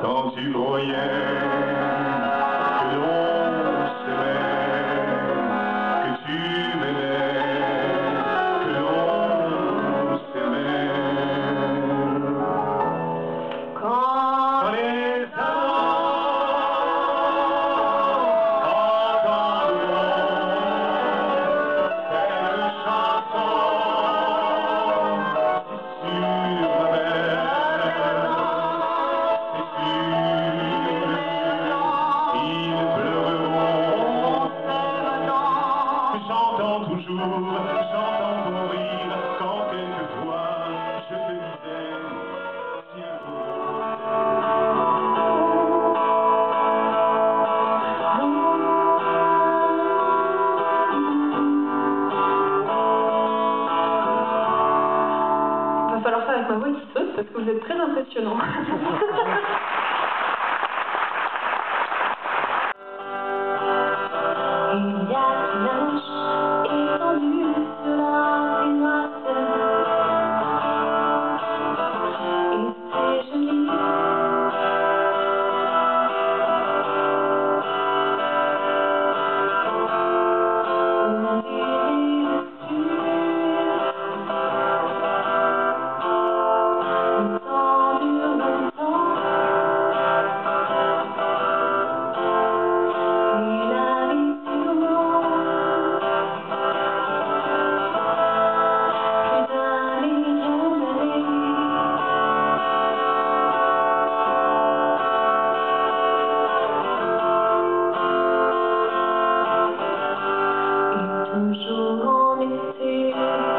quand tu croyais que l'on s'aimait, toujours, j'entends ton rire quand quelquefois je te disais, tiens. Va falloir faire avec ma voix qui saute parce que vous êtes très impressionnant. Father.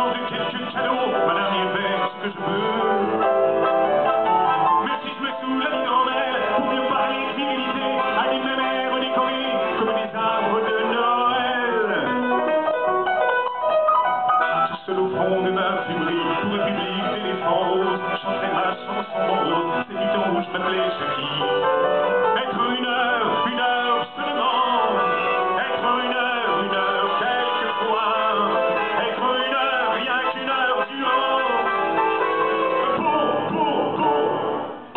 sans de quelques cadeaux, madame y fait ce que je veux. Mais si je me soulève en elle, pour mieux parler civilisé, à des mères décorées comme des arbres de Noël. Tout seul au fond de ma fumerie, pour le public d'éléphants roses, chanterai ma chanson en rose, c'est dit en rouge, m'appelait Jackie.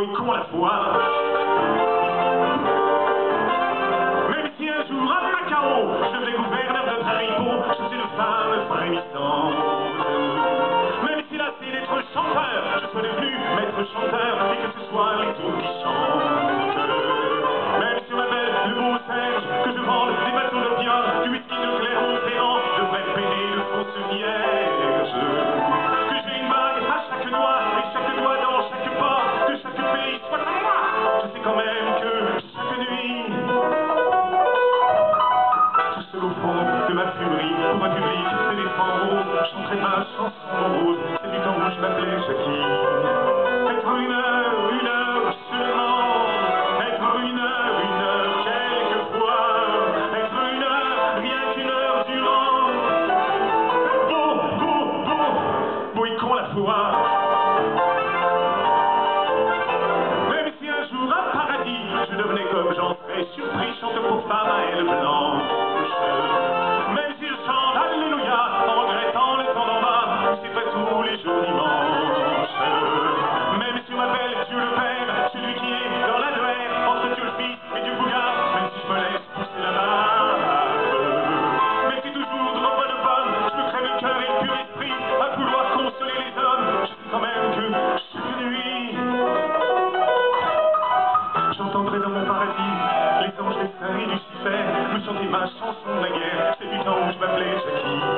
À la fois. Même si un jour à Macao, je deviens gouverneur de Paris-Pont, je suis une femme frémissante. Même si lassé d'être chanteur, je sois devenu maître chanteur et que ce soit les tours c'est ma chanson rose, c'est du temps où je m'appelais Jackie. Être une heure, une heure seulement, être une heure, une heure quelquefois, être une heure, rien qu'une heure durant. Beau, beau, beau, boycon la foi. Même si un jour à paradis, je devenais comme j'en fais, surpris, chante pour femme à elle blanche. som i mørkt C'est gæld temps où knoges med Jackie.